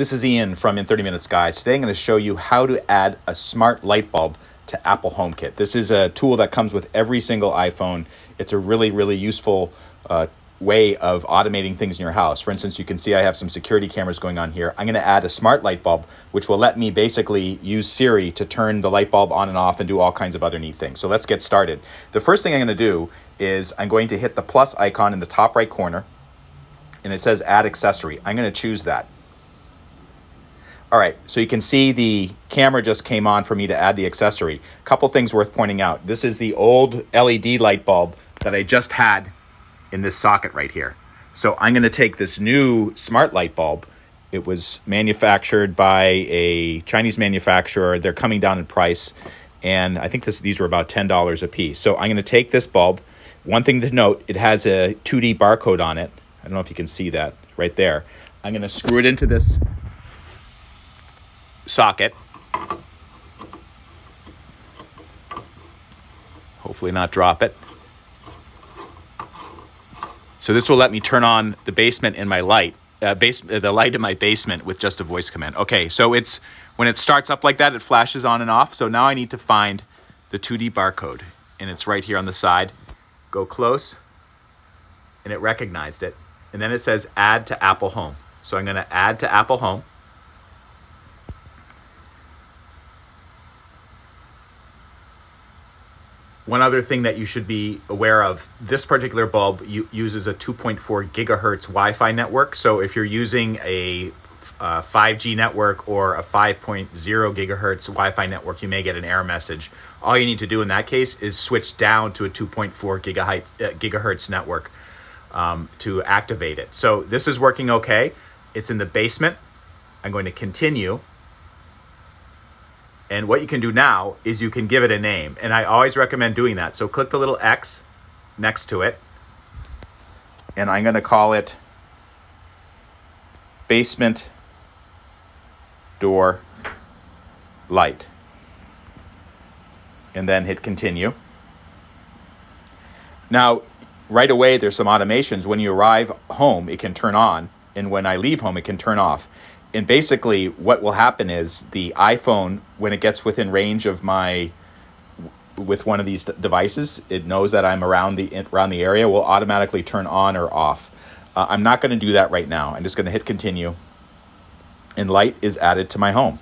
This is Ian from In 30 Minutes Guys. Today I'm going to show you how to add a smart light bulb to Apple HomeKit. This is a tool that comes with every single iPhone. It's a really, really useful uh, way of automating things in your house. For instance, you can see I have some security cameras going on here. I'm going to add a smart light bulb, which will let me basically use Siri to turn the light bulb on and off and do all kinds of other neat things. So let's get started. The first thing I'm going to do is I'm going to hit the plus icon in the top right corner, and it says Add Accessory. I'm going to choose that. All right, so you can see the camera just came on for me to add the accessory. A Couple things worth pointing out. This is the old LED light bulb that I just had in this socket right here. So I'm going to take this new smart light bulb. It was manufactured by a Chinese manufacturer. They're coming down in price, and I think this, these were about $10 a piece. So I'm going to take this bulb. One thing to note, it has a 2D barcode on it. I don't know if you can see that right there. I'm going to screw it into this socket. Hopefully not drop it. So this will let me turn on the basement in my light, uh, base, uh, the light in my basement with just a voice command. Okay, so it's when it starts up like that, it flashes on and off. So now I need to find the 2D barcode, and it's right here on the side. Go close, and it recognized it. And then it says add to Apple Home. So I'm going to add to Apple Home. One other thing that you should be aware of, this particular bulb uses a 2.4 gigahertz Wi-Fi network. So if you're using a 5G network or a 5.0 gigahertz Wi-Fi network, you may get an error message. All you need to do in that case is switch down to a 2.4 gigahertz, uh, gigahertz network um, to activate it. So this is working okay. It's in the basement. I'm going to continue. And what you can do now is you can give it a name. And I always recommend doing that. So click the little X next to it. And I'm going to call it basement door light. And then hit continue. Now, right away, there's some automations. When you arrive home, it can turn on. And when I leave home, it can turn off and basically what will happen is the iphone when it gets within range of my with one of these devices it knows that i'm around the around the area will automatically turn on or off. Uh, i'm not going to do that right now. I'm just going to hit continue. And light is added to my home